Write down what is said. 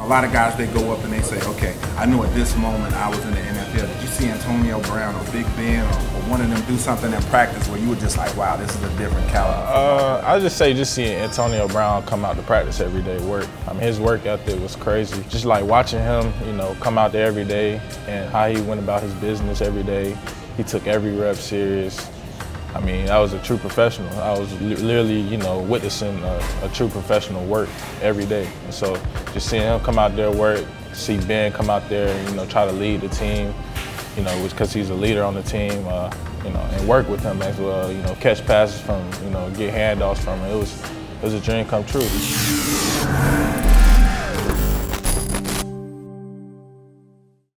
lot of guys they go up and they say, okay, I knew at this moment I was in the NFL. Did you see Antonio Brown or Big Ben or, or one of them do something in practice where you were just like, wow, this is a different caliber? Uh, I just say just seeing Antonio Brown come out to practice every day work. I mean, his work ethic was crazy. Just like watching him, you know, come out there every day and how he went about his business every day. He took every rep serious. I mean, I was a true professional. I was literally, you know, witnessing a, a, true professional work every day. And so just seeing him come out there work, see Ben come out there you know, try to lead the team, you know, because he's a leader on the team, uh, you know, and work with him as well, you know, catch passes from, you know, get handoffs from him. It was, it was a dream come true.